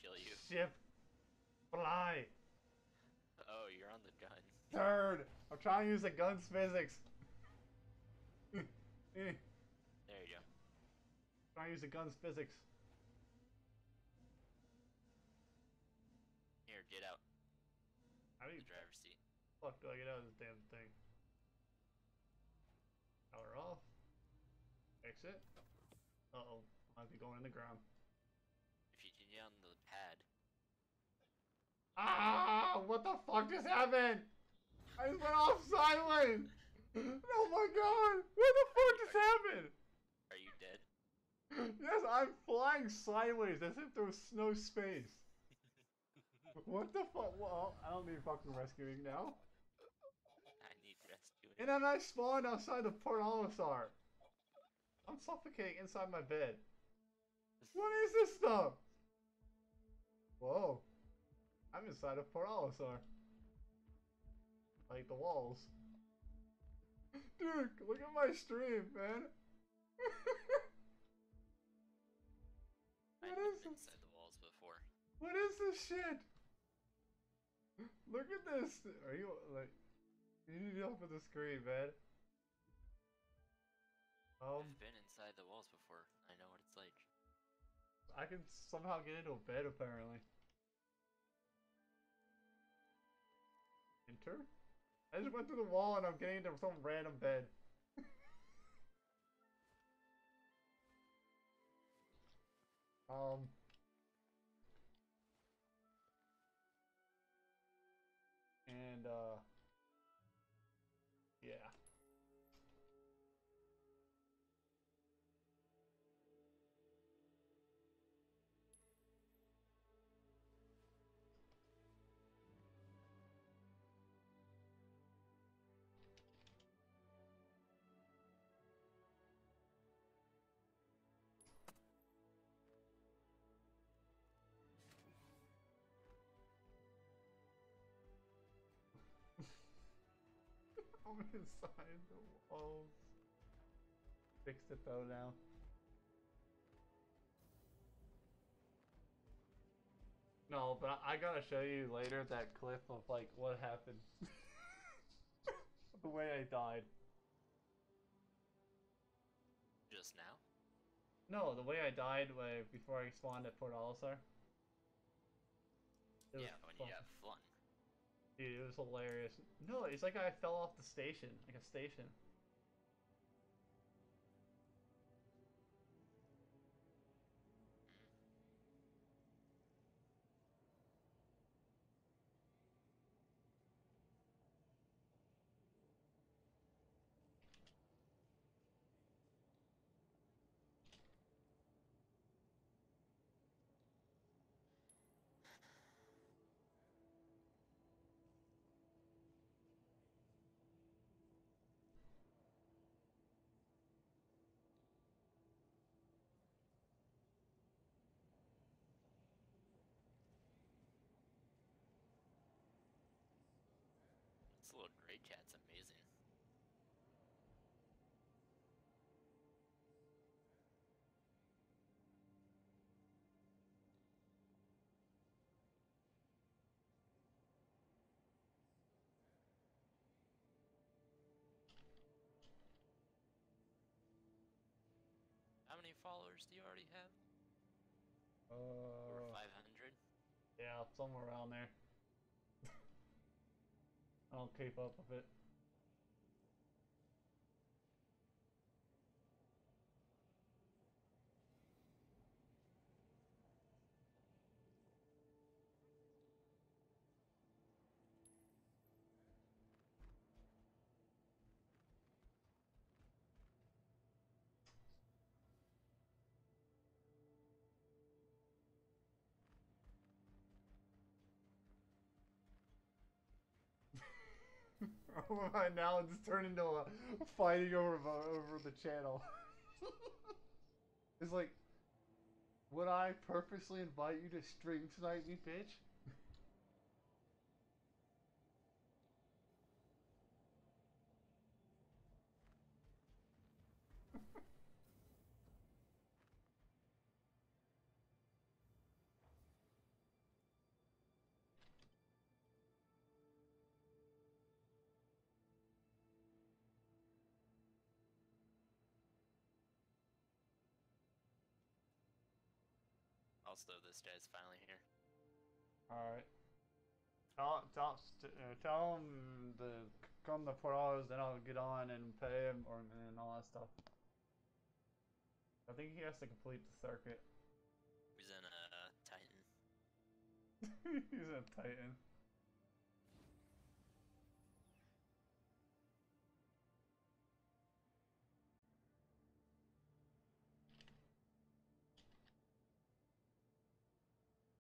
kill you. Ship. Fly. Oh, you're on the gun. Third. I'm trying to use the gun's physics. There you go. trying to use the gun's physics. Here, get out. How do The you driver's seat. fuck do I get out of this damn thing? Power off. Exit. Uh oh. Might be going in the ground. If you get on the pad, Ah! What the fuck just happened? I just went off sideways! Oh my god! What the fuck just happened? are you dead? Yes, I'm flying sideways as if there was no space. What the fuck? Well, I don't need fucking rescuing now. I need rescuing. And then I spawned outside the Port. I'm suffocating inside my bed. What is this stuff? Whoa. I'm inside of Port Olisar. Like the walls. Dude, look at my stream, man. I've what is been this? inside the walls before. What is this shit? Look at this. Are you like? You need help with the screen, man. Um, I've been inside the walls before. I know what it's like. I can somehow get into a bed apparently. I just went through the wall and I'm getting into some random bed. um. And, uh. I'm inside the walls. Fixed it though now. No, but I, I gotta show you later that clip of like what happened. the way I died. Just now? No, the way I died way before I spawned at Port Olisar. It was Yeah, when fun. you got flung. Dude, it was hilarious. No, it's like I fell off the station, like a station. Little gray cat's amazing. How many followers do you already have? Over Uh, 500? yeah, somewhere around there. I don't keep up with it. Now it's turned into a fighting over over the channel. it's like, would I purposely invite you to stream tonight, you bitch? Though. This guy's finally here. All right. Tell tell uh, tell him to come to Port Olisar, then I'll get on and pay him or and all that stuff. I think he has to complete the circuit. He's in a uh, Titan. He's a titan.